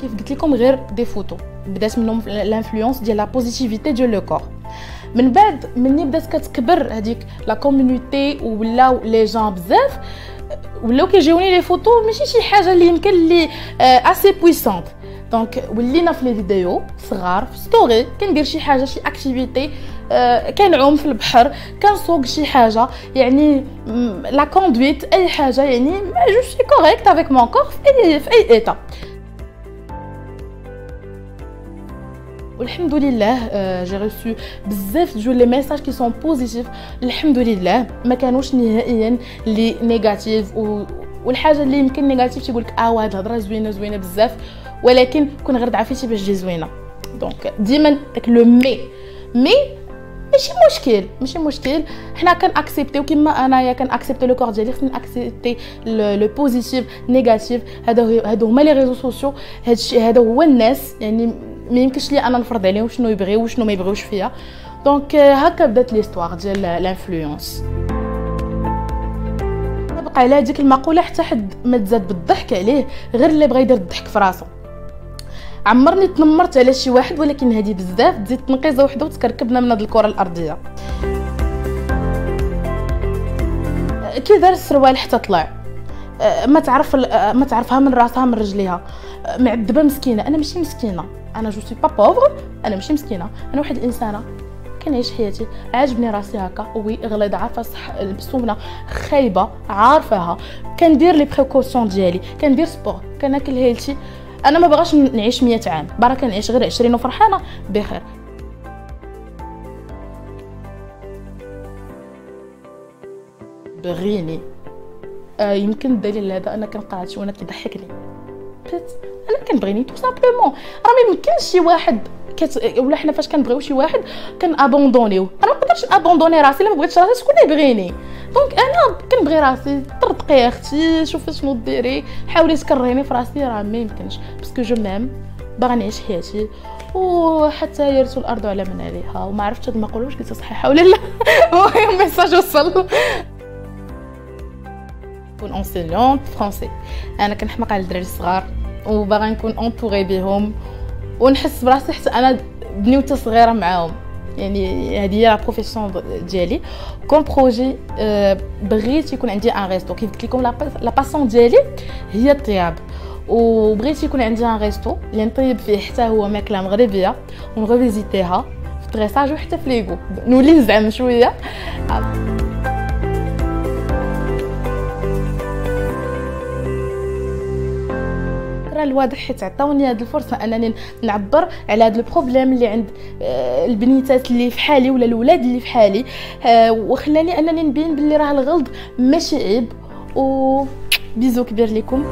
كيف قلت لكم غير des photos بدات منهم l'influence ديال la positivité ديال le corps من بعد مني بدات كتكبر هذيك la communauté ولاو les gens بزاف ولاو كيجيوني les photos ماشي شي حاجة اللي يمكن اللي assez puissante donc ولينا في les vidéos صغار في story كندير شي حاجة شي activité آه كنعوم في البحر كنسوق شي حاجة يعني la conduite اي حاجة يعني je suis correcte avec mon corps في اي في اي état والحمد لله j'ai reçu بزاف de les messages qui sont positifs الحمد لله ما كانوش نهائيا les négatifs. والحاجة اللي يمكن négatif تيقول لك آه هاد الهضرة زوينة زوينة بزاف. ولكن كون غير ضعفيتي باش تجي زوينة. donc ديما داك le mais. Mais ماشي مشكل ماشي مشكل. حنا كنأكسبتيو كيما أنايا كن accepter le corps ديالي خصني ن accepter le positif négatif. هذا هادو هما les réseaux sociaux هادشي هذا هو الناس يعني ما يمكنش لي أنا نفرض عليهم شنو يبغيو وشنو ما يبغيوش فيا. donc هكا بدأت l'histoire ديال l'influence بقى على هذيك المقولة حتى حد ما تزاد بالضحك عليه غير اللي بغى يدير الضحك في راسو. عمرني تنمرت على شي واحد ولكن هذه بزاف تزيد تنقيزة وحدة وتكركبنا من هاد الكرة الأرضية. كي دار السروال حتى طلع ما تعرف ما تعرفها من راسها من رجليها. معذبة مسكينة أنا ماشي مسكينة. أنا je suis pas pauvre أنا ماشي مسكينة. أنا واحد الانسانه كنعيش حياتي؟ عاجبني راسي هكا. oui غليظة عارفه صح البسومه خايبة عارفاها. كندير les précautions ديالي. كندير sport كناكل healthy أنا ما بغاش نعيش 100 عام. برا نعيش غير 20 وفرحانة. بخير. بغيني. آه يمكن الدليل هذا أنا كنقرا شي وأنا كيضحكني أنا كنبغيني tout simplement. راه ما يمكنش شي واحد كت... ولا حنا فاش كنبغيو شي واحد كنأبوندونيو. أنا ما نقدرش abandonner راسي إلا ما بغيتش راسي شكون يبغيني؟ donc أنا كنبغي راسي طرطقي أختي شوفي شنو ديري. حاولي تكرهيني في راسي راه ما يمكنش. parce que je m'aime باغا نعيش حياتي. وحتى يرثوا الأرض على من عليها. وما عرفتش هاد المقوله واش قلتها صحيحة ولا لا؟ المهم message وصل. نكون enseignante français أنا كنحماق على الدراري الصغار وباغا نكون entourée بهم ونحس براسي حتى أنا بنيوتة صغيرة معاهم. يعني هذه هي la profession ديالي. comme projet بغيت يكون عندي un resto كيف قلت لكم la passion ديالي هي الطياب. وبغيت يكون عندي un resto اللي نطيب فيه حتى هو ماكلة مغربية ون revisiter ها في ال dressage وحتى في les goûts. نولي نزعم شوية. الواضح حيت عطاوني هذه الفرصة أنني نعبر على هذا ال problème اللي عند آه، البنيتات اللي في حالي ولا الاولاد اللي في حالي. آه، وخلاني أنني نبين باللي راه الغلط ماشي عيب. و bisou كبير لكم